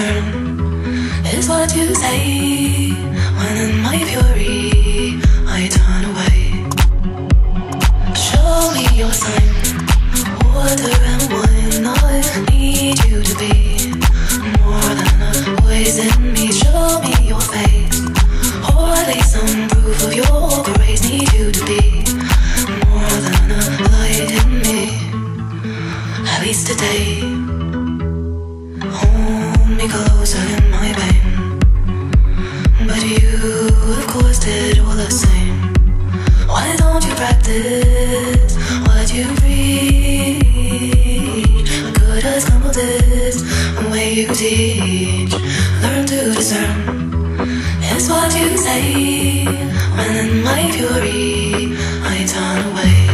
discern is what you say when in my fury I turn away. Show me your sign, water me closer in my pain. But you, of course, did all the same. Why don't you practice what you preach? Good has come of this? The way you teach, learn to discern. Is what you say when in my fury I turn away.